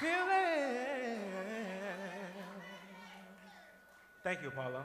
feeling. Thank you, Paula.